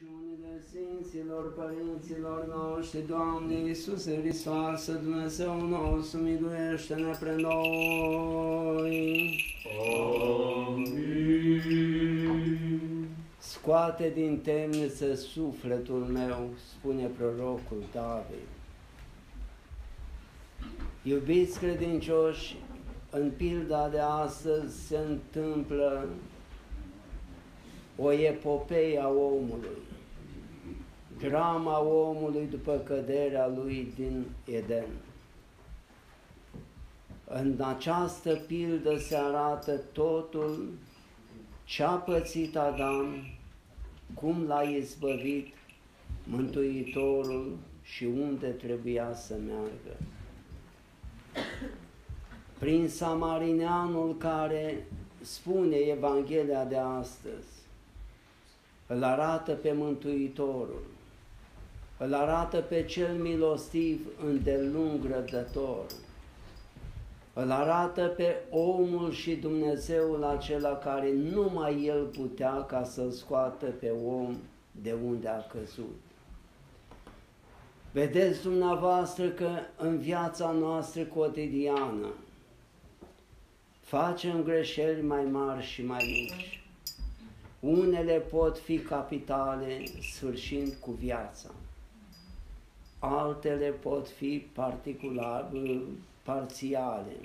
rugăciunile Sfinților Părinților noștri, Doamne Iisuse Hristoase, Dumnezeu nostru, miluiește-ne pre noi. Amin. Scoate din temniță sufletul meu, spune prorocul David. Iubiți credincioși, în pilda de astăzi se întâmplă o epopee a omului, drama omului după căderea lui din Eden. În această pildă se arată totul ce a pățit Adam, cum l-a izbăvit Mântuitorul și unde trebuia să meargă. Prin Samarineanul care spune Evanghelia de astăzi, îl arată pe Mântuitorul, îl arată pe cel milostiv îndelung rădător, îl arată pe omul și Dumnezeul acela care numai El putea ca să-l scoată pe om de unde a căzut. Vedeți dumneavoastră că în viața noastră cotidiană facem greșeli mai mari și mai mici. Unele pot fi capitale, sfârșind cu viața. Altele pot fi particular, parțiale,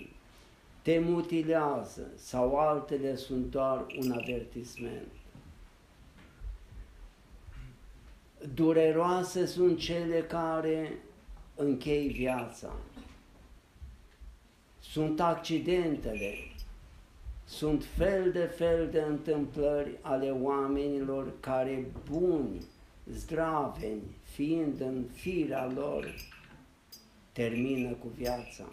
te mutilează sau altele sunt doar un avertisment. Dureroase sunt cele care închei viața. Sunt accidentele, sunt fel de fel de întâmplări ale oamenilor care buni, zdraveni, fiind în firea lor, termină cu viața.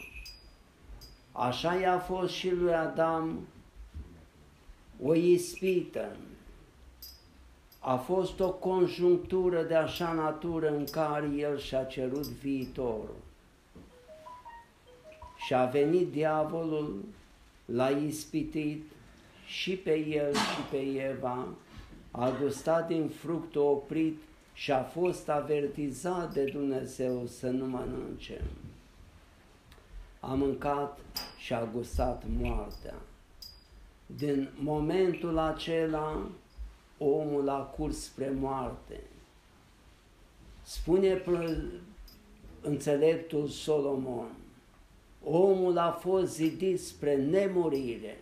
Așa i-a fost și lui Adam o ispită. A fost o conjunctură de așa natură în care el și-a cerut viitorul. Și a venit diavolul l-a ispitit și pe el și pe Eva, a gustat din fructul oprit și a fost avertizat de Dumnezeu să nu mănânce. A mâncat și a gustat moartea. Din momentul acela, omul a curs spre moarte. Spune înțeleptul Solomon, omul a fost zidit spre nemurire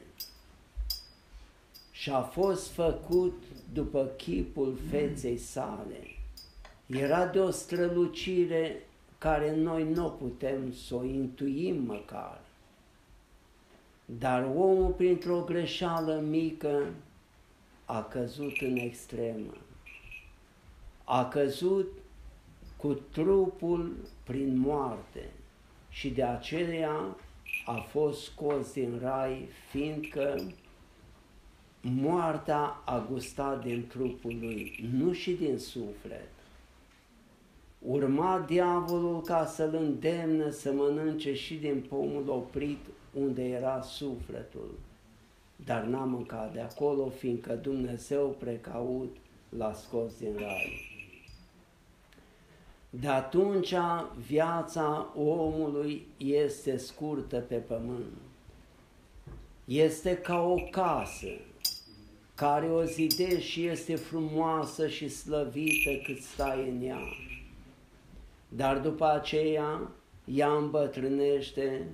și a fost făcut după chipul feței sale. Era de o strălucire care noi nu putem să o intuim măcar. Dar omul, printr-o greșeală mică, a căzut în extremă. A căzut cu trupul prin moarte și de aceea a fost scos din rai, fiindcă moartea a gustat din trupul lui, nu și din suflet. Urma diavolul ca să-l îndemne să mănânce și din pomul oprit unde era sufletul, dar n-a mâncat de acolo, fiindcă Dumnezeu precaut l-a scos din rai. De atunci viața omului este scurtă pe pământ. Este ca o casă care o zidești și este frumoasă și slăvită cât stai în ea. Dar după aceea ea îmbătrânește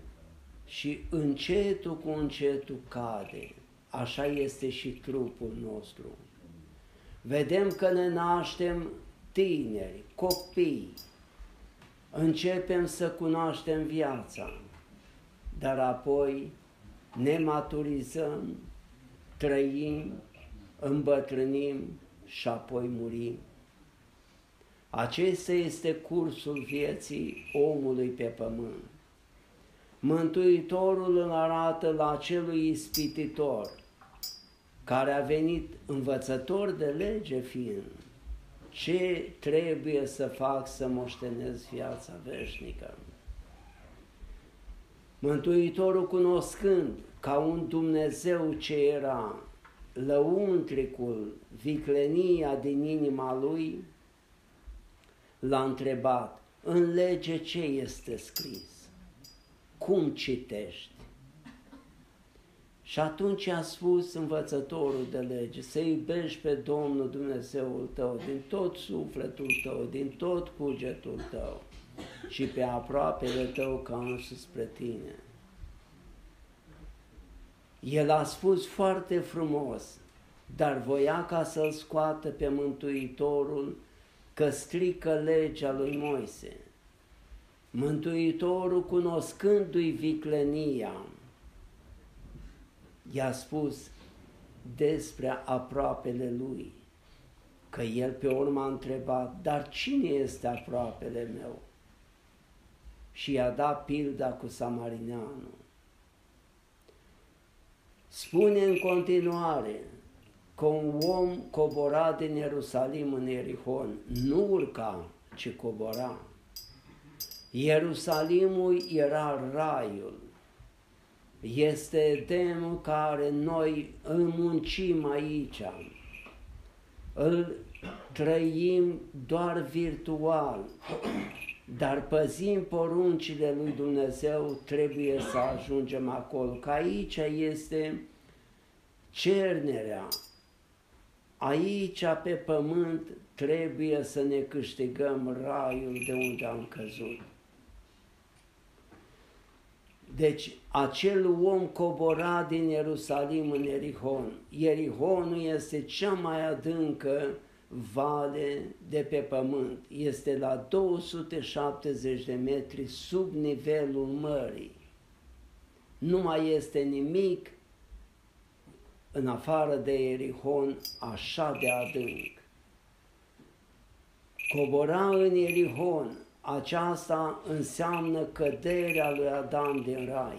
și încetul cu încetul cade. Așa este și trupul nostru. Vedem că ne naștem tineri, copii, începem să cunoaștem viața, dar apoi ne maturizăm, trăim, îmbătrânim și apoi murim. Acesta este cursul vieții omului pe pământ. Mântuitorul îl arată la acelui ispititor, care a venit învățător de lege fiind, ce trebuie să fac să moștenesc viața veșnică. Mântuitorul cunoscând ca un Dumnezeu ce era, lăuntricul, viclenia din inima lui, l-a întrebat, în lege ce este scris? Cum citești? Și atunci a spus învățătorul de lege să iubești pe Domnul Dumnezeul tău din tot sufletul tău, din tot cugetul tău și pe aproapele tău ca însuși spre tine. El a spus foarte frumos, dar voia ca să-l scoată pe Mântuitorul că strică legea lui Moise. Mântuitorul, cunoscându-i viclenia, i-a spus despre aproapele lui, că el pe urmă a întrebat, dar cine este aproapele meu? Și i-a dat pilda cu samarineanul. Spune în continuare că un om cobora din Ierusalim în Erihon, nu urca, ci cobora. Ierusalimul era raiul, este Edemul care noi îl muncim aici, îl trăim doar virtual, dar păzim poruncile lui Dumnezeu, trebuie să ajungem acolo, că aici este cernerea, aici pe pământ trebuie să ne câștigăm raiul de unde am căzut. Deci acel om cobora din Ierusalim în Erihon. Erihonul este cea mai adâncă vale de pe pământ. Este la 270 de metri sub nivelul mării. Nu mai este nimic în afară de Erihon așa de adânc. Cobora în Erihon aceasta înseamnă căderea lui Adam din rai.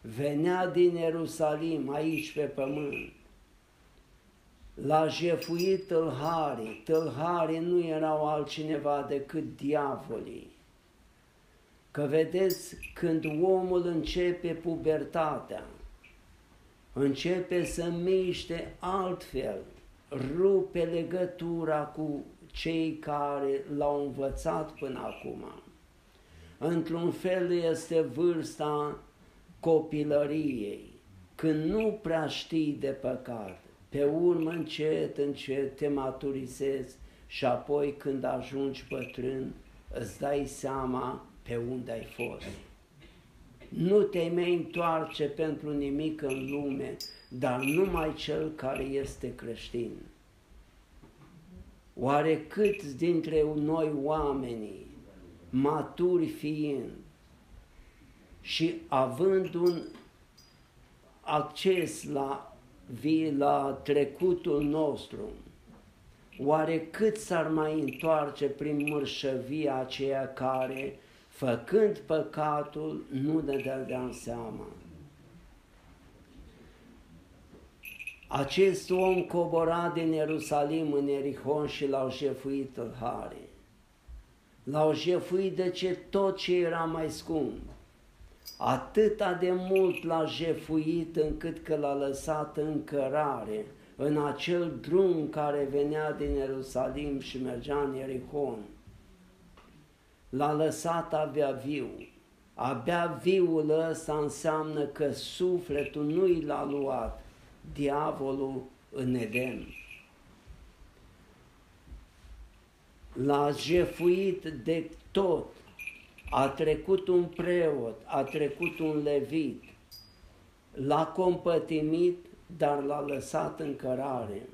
Venea din Ierusalim, aici pe pământ, l-a jefuit tâlharii. Tâlharii nu erau altcineva decât diavolii. Că vedeți, când omul începe pubertatea, începe să miște altfel, rupe legătura cu cei care l-au învățat până acum. Într-un fel este vârsta copilăriei, când nu prea știi de păcat, pe urmă încet, încet te maturizezi și apoi când ajungi bătrân îți dai seama pe unde ai fost. Nu te mai întoarce pentru nimic în lume, dar numai cel care este creștin. Oare câți dintre noi oamenii, maturi fiind și având un acces la, la trecutul nostru, oare cât s-ar mai întoarce prin mărșăvia aceea care, făcând păcatul, nu ne dădea seama? Acest om cobora din Ierusalim în Erihon și l-au jefuit hare. L-au jefuit de ce tot ce era mai scump. Atâta de mult l-a jefuit încât că l-a lăsat în cărare, în acel drum care venea din Ierusalim și mergea în Erihon. L-a lăsat abia viu. Abia viul ăsta înseamnă că sufletul nu i l-a luat, diavolul în Eden. L-a jefuit de tot. A trecut un preot, a trecut un levit, l-a compătimit, dar l-a lăsat în cărare.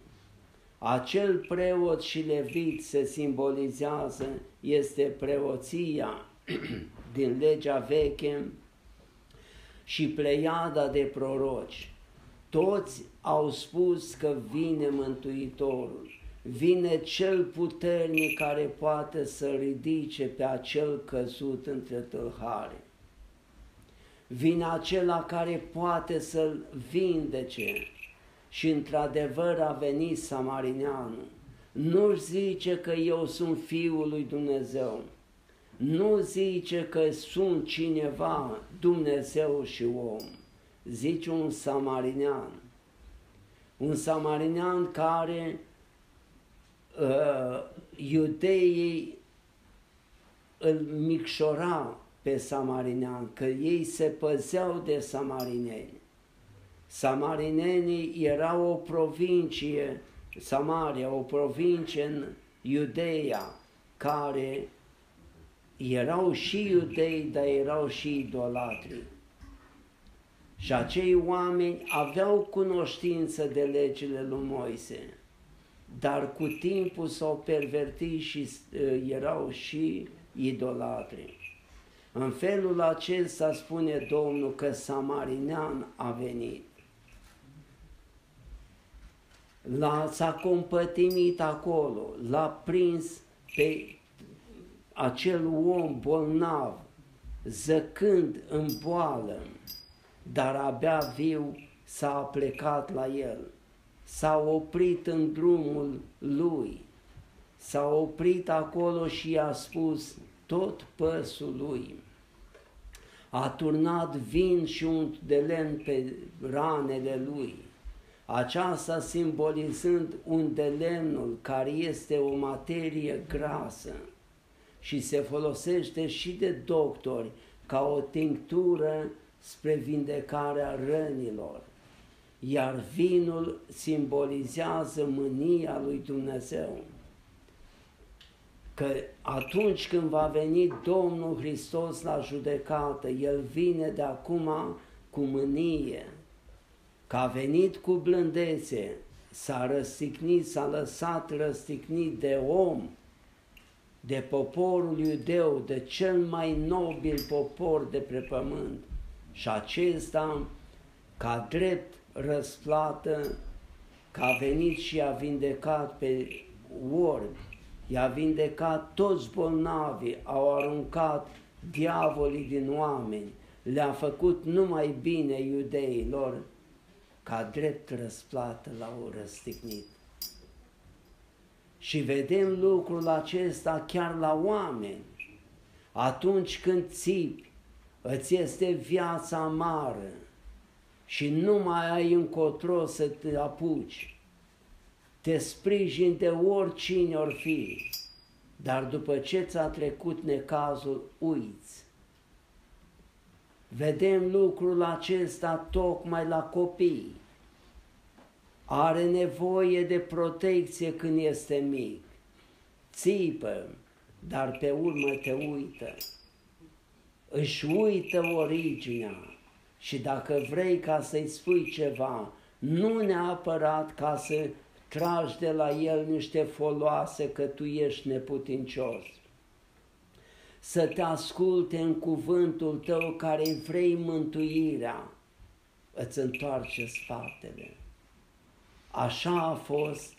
Acel preot și levit se simbolizează, este preoția din legea veche și pleiada de proroci. Toți au spus că vine Mântuitorul, vine cel puternic care poate să ridice pe acel căzut între tâlhare. Vine acela care poate să-l vindece și într-adevăr a venit Samarineanul. Nu zice că eu sunt Fiul lui Dumnezeu, nu zice că sunt cineva, Dumnezeu și om zice un samarinean, un samarinean care uh, iudeii îl micșora pe samarinean, că ei se păzeau de samarineni. Samarinenii erau o provincie, Samaria, o provincie în Iudeia, care erau și iudei, dar erau și idolatri. Și acei oameni aveau cunoștință de legile lui Moise, dar cu timpul s-au pervertit și uh, erau și idolatri. În felul acesta spune Domnul că Samarinean a venit. L-a, s-a compătimit acolo, l-a prins pe acel om bolnav, zăcând în boală, dar abia viu s-a plecat la el, s-a oprit în drumul lui, s-a oprit acolo și i-a spus tot păsul lui. A turnat vin și unt de lemn pe ranele lui, aceasta simbolizând un de lemnul care este o materie grasă. Și se folosește și de doctori ca o tinctură spre vindecarea rănilor, iar vinul simbolizează mânia lui Dumnezeu. Că atunci când va veni Domnul Hristos la judecată, El vine de acum cu mânie, că a venit cu blândețe, s-a răstignit, s-a lăsat răstignit de om, de poporul iudeu, de cel mai nobil popor de pe pământ. Și acesta, ca drept răsplată, că a venit și a vindecat pe orbi, i-a vindecat toți bolnavii, au aruncat diavolii din oameni, le-a făcut numai bine iudeilor, ca drept răsplată l-au răstignit. Și vedem lucrul acesta chiar la oameni. Atunci când țipi, îți este viața amară și nu mai ai încotro să te apuci. Te sprijini de oricine or fi, dar după ce ți-a trecut necazul, uiți. Vedem lucrul acesta tocmai la copii are nevoie de protecție când este mic. Țipă, dar pe urmă te uită. Își uită originea și dacă vrei ca să-i spui ceva, nu neapărat ca să tragi de la el niște foloase că tu ești neputincios. Să te asculte în cuvântul tău care vrei mântuirea, îți întoarce spatele. Așa a fost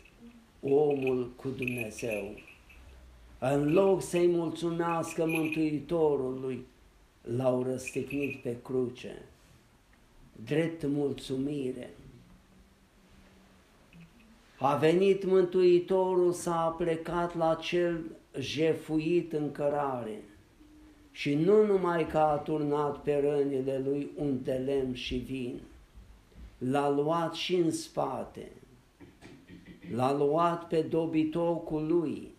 omul cu Dumnezeu. În loc să-i mulțumească Mântuitorului, l-au răstignit pe cruce. Drept mulțumire. A venit Mântuitorul, s-a plecat la cel jefuit în cărare și nu numai că a turnat pe rănile lui un de lemn și vin, l-a luat și în spate, l-a luat pe dobitocul lui.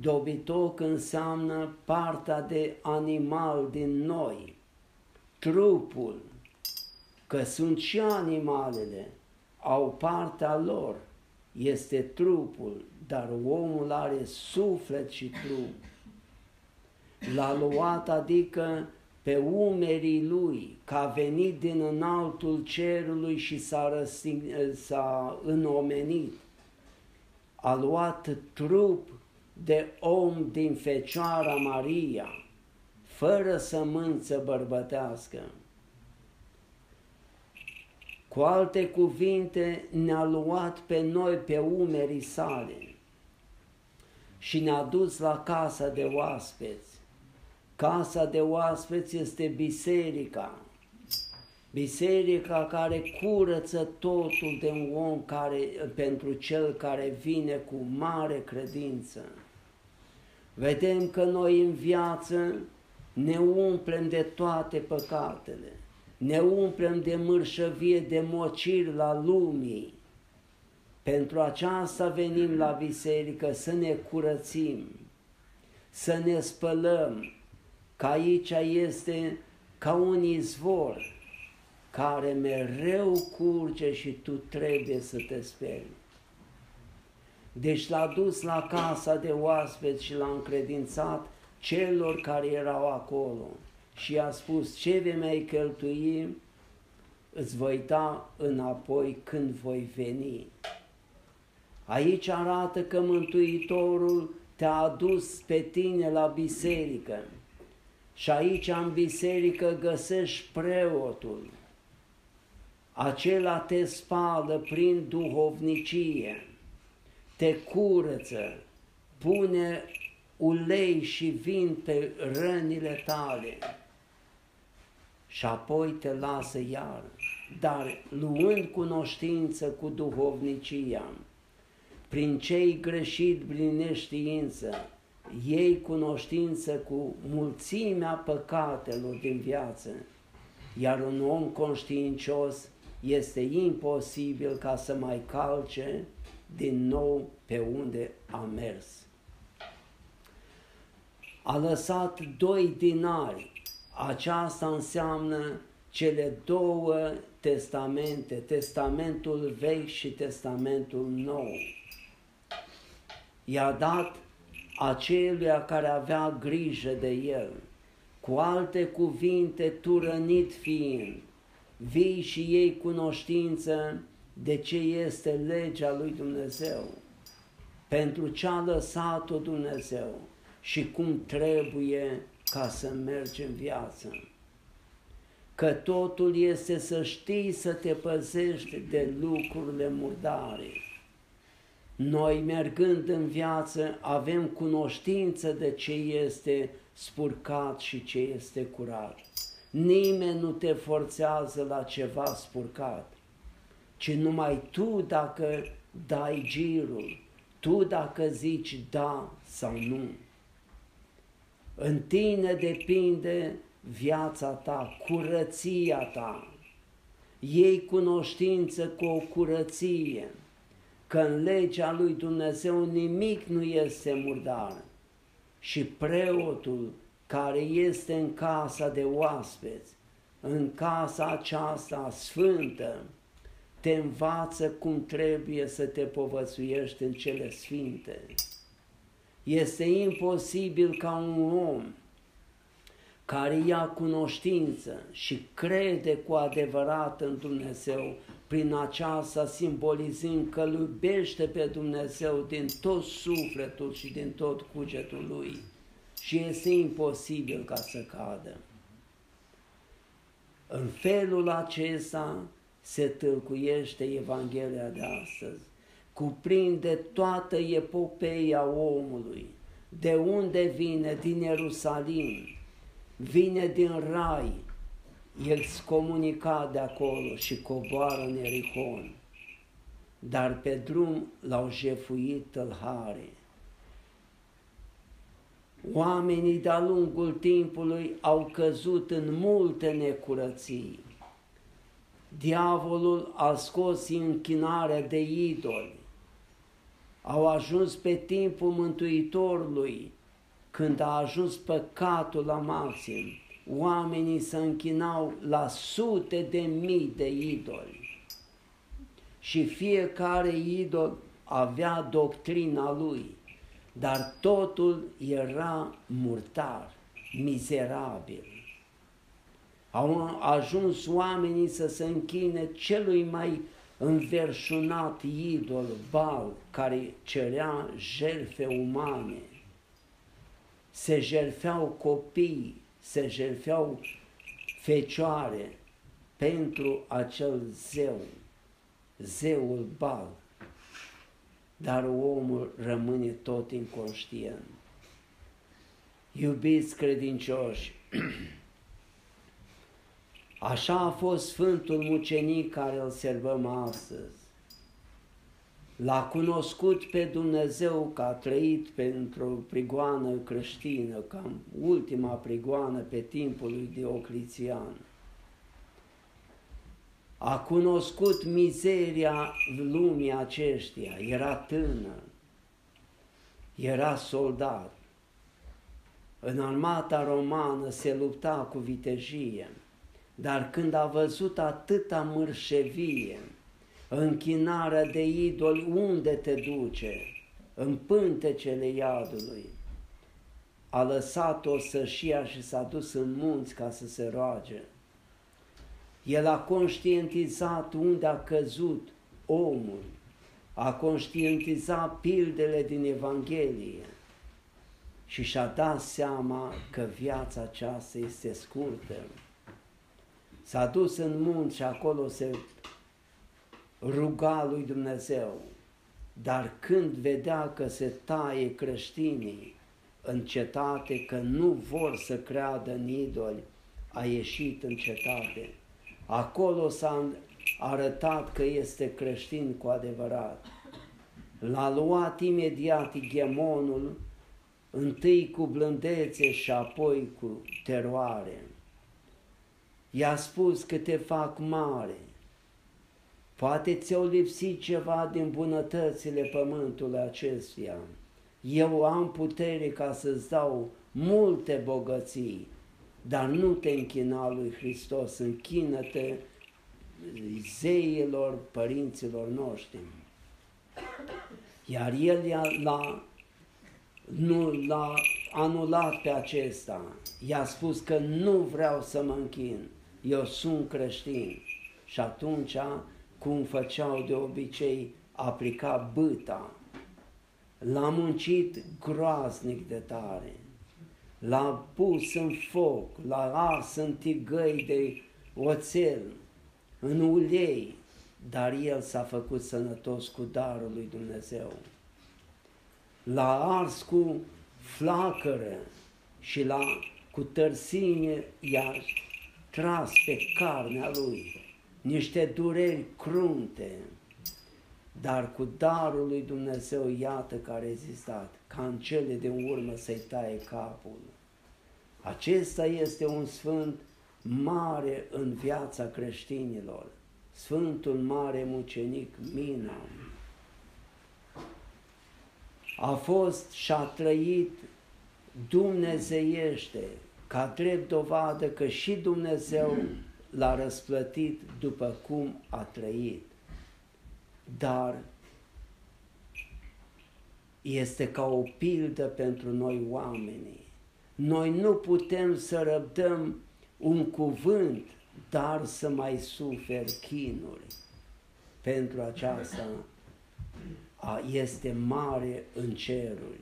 Dobitoc înseamnă partea de animal din noi, trupul, că sunt și animalele, au partea lor, este trupul, dar omul are suflet și trup. L-a luat, adică pe umerii lui, că a venit din înaltul cerului și s-a, s-a înomenit a luat trup de om din Fecioara Maria, fără sămânță bărbătească. Cu alte cuvinte, ne-a luat pe noi pe umerii sale și ne-a dus la casa de oaspeți. Casa de oaspeți este biserica, Biserica care curăță totul de un om care, pentru cel care vine cu mare credință. Vedem că noi în viață ne umplem de toate păcatele, ne umplem de mărșăvie, de mociri la lumii, Pentru aceasta venim la biserică să ne curățim, să ne spălăm, că aici este ca un izvor care mereu curge și tu trebuie să te speli. Deci l-a dus la casa de oaspeți și l-a încredințat celor care erau acolo și i-a spus ce vei mai cheltui, îți voi da înapoi când voi veni. Aici arată că Mântuitorul te-a adus pe tine la biserică și aici în biserică găsești preotul. Acela te spală prin duhovnicie, te curăță, pune ulei și vin pe rănile tale și apoi te lasă iar, dar luând cunoștință cu duhovnicia, prin cei greșit prin neștiință, ei cunoștință cu mulțimea păcatelor din viață, iar un om conștiincios este imposibil ca să mai calce din nou pe unde a mers. A lăsat doi dinari. Aceasta înseamnă cele două testamente, testamentul vechi și testamentul nou. I-a dat aceluia care avea grijă de el, cu alte cuvinte, tu rănit fiind, vii și ei cunoștință de ce este legea lui Dumnezeu, pentru ce a lăsat-o Dumnezeu și cum trebuie ca să mergi în viață. Că totul este să știi să te păzești de lucrurile murdare. Noi, mergând în viață, avem cunoștință de ce este spurcat și ce este curat. Nimeni nu te forțează la ceva spurcat, ci numai tu dacă dai girul, tu dacă zici da sau nu. În tine depinde viața ta, curăția ta. Ei cunoștință cu o curăție, că în legea lui Dumnezeu nimic nu este murdar. Și preotul care este în casa de oaspeți, în casa aceasta sfântă, te învață cum trebuie să te povățuiești în cele sfinte. Este imposibil ca un om care ia cunoștință și crede cu adevărat în Dumnezeu, prin aceasta simbolizând că îl iubește pe Dumnezeu din tot sufletul și din tot cugetul lui și este imposibil ca să cadă. În felul acesta se tâlcuiește Evanghelia de astăzi, cuprinde toată epopeia omului, de unde vine, din Ierusalim, vine din Rai, el comunica de acolo și coboară în Erihon, dar pe drum l-au jefuit tălhare Oamenii de-a lungul timpului au căzut în multe necurății. Diavolul a scos închinarea de idoli. Au ajuns pe timpul Mântuitorului, când a ajuns păcatul la maxim. Oamenii se închinau la sute de mii de idoli. Și fiecare idol avea doctrina lui dar totul era murtar, mizerabil. Au ajuns oamenii să se închine celui mai înverșunat idol, Bal, care cerea jerfe umane. Se jerfeau copii, se jerfeau fecioare pentru acel zeu, zeul Bal dar omul rămâne tot inconștient. Iubiți credincioși, așa a fost Sfântul Mucenic care îl servăm astăzi. L-a cunoscut pe Dumnezeu că a trăit pentru o prigoană creștină, ca ultima prigoană pe timpul lui Diocletian. a cunoscut mizeria lumii aceștia, era tânăr, era soldat. În armata romană se lupta cu vitejie, dar când a văzut atâta mărșevie, închinarea de idoli, unde te duce? În pântecele iadului. A lăsat-o să-și ia și s-a dus în munți ca să se roage. El a conștientizat unde a căzut omul, a conștientizat pildele din Evanghelie și și-a dat seama că viața aceasta este scurtă. S-a dus în munți și acolo se ruga lui Dumnezeu, dar când vedea că se taie creștinii în cetate, că nu vor să creadă în idoli, a ieșit în cetate. Acolo s-a arătat că este creștin cu adevărat. L-a luat imediat ghemonul, întâi cu blândețe și apoi cu teroare. I-a spus că te fac mare, Poate ți-au lipsit ceva din bunătățile pământului acestuia. Eu am putere ca să-ți dau multe bogății, dar nu te închina lui Hristos, închină-te zeilor părinților noștri. Iar el l-a, nu l-a anulat pe acesta. I-a spus că nu vreau să mă închin, eu sunt creștin. Și atunci cum făceau de obicei, aplica băta. L-a muncit groaznic de tare, l-a pus în foc, l-a ars în tigăi de oțel, în ulei, dar el s-a făcut sănătos cu darul lui Dumnezeu. L-a ars cu flacără și la cu tărsine i-a tras pe carnea lui niște dureri crunte, dar cu darul lui Dumnezeu, iată care a existat, ca în cele de urmă să-i taie capul. Acesta este un sfânt mare în viața creștinilor, Sfântul Mare Mucenic Mina. A fost și a trăit dumnezeiește, ca drept dovadă că și Dumnezeu l-a răsplătit după cum a trăit. Dar este ca o pildă pentru noi oamenii. Noi nu putem să răbdăm un cuvânt, dar să mai sufer chinuri. Pentru aceasta este mare în ceruri.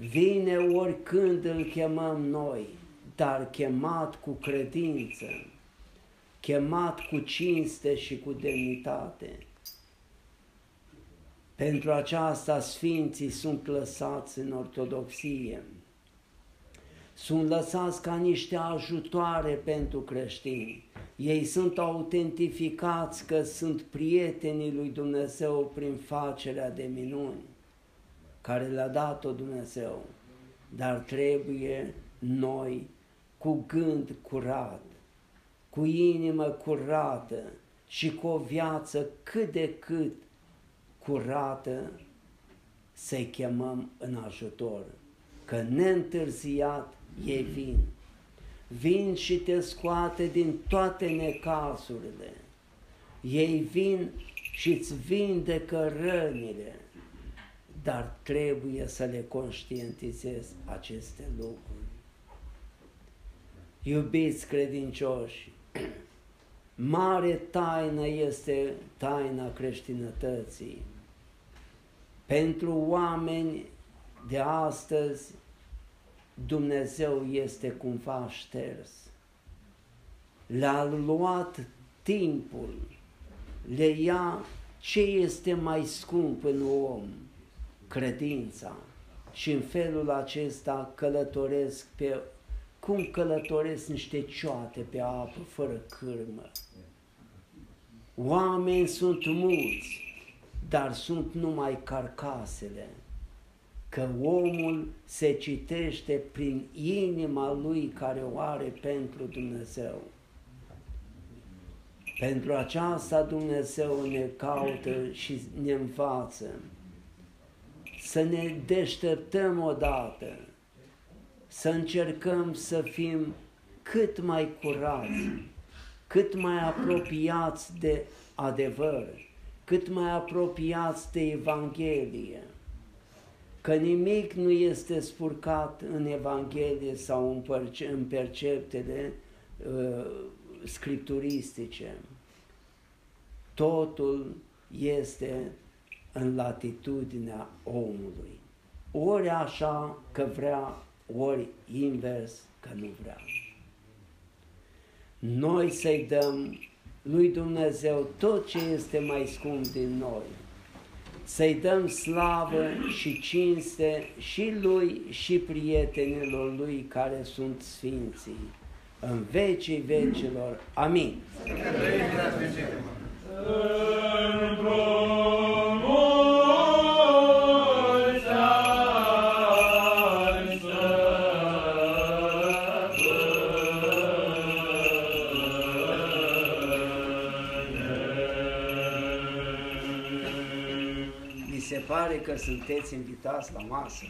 Vine oricând îl chemăm noi, dar chemat cu credință, chemat cu cinste și cu demnitate. Pentru aceasta Sfinții sunt lăsați în ortodoxie, sunt lăsați ca niște ajutoare pentru creștini. Ei sunt autentificați că sunt prietenii lui Dumnezeu prin facerea de minuni care le-a dat-o Dumnezeu, dar trebuie noi cu gând curat, cu inimă curată și cu o viață cât de cât curată să-i chemăm în ajutor, că neîntârziat ei vin. Vin și te scoate din toate necazurile. Ei vin și îți vindecă rănile, dar trebuie să le conștientizezi aceste lucruri. Iubiți credincioși, mare taină este taina creștinătății. Pentru oameni de astăzi, Dumnezeu este cumva șters. Le-a luat timpul, le ia ce este mai scump în om, credința. Și în felul acesta călătoresc pe cum călătoresc niște cioate pe apă fără cârmă. Oameni sunt mulți, dar sunt numai carcasele, că omul se citește prin inima lui care o are pentru Dumnezeu. Pentru aceasta Dumnezeu ne caută și ne învață să ne deșteptăm odată, să încercăm să fim cât mai curați, cât mai apropiați de adevăr, cât mai apropiați de Evanghelie, că nimic nu este spurcat în Evanghelie sau în perceptele uh, scripturistice. Totul este în latitudinea omului. Ori așa că vrea, ori invers că nu vrea. Noi să-i dăm lui Dumnezeu tot ce este mai scump din noi. Să-i dăm slavă și cinste și lui și prietenilor lui care sunt sfinții. În vecii vecilor. Amin. Mi se pare că sunteți invitați la masă.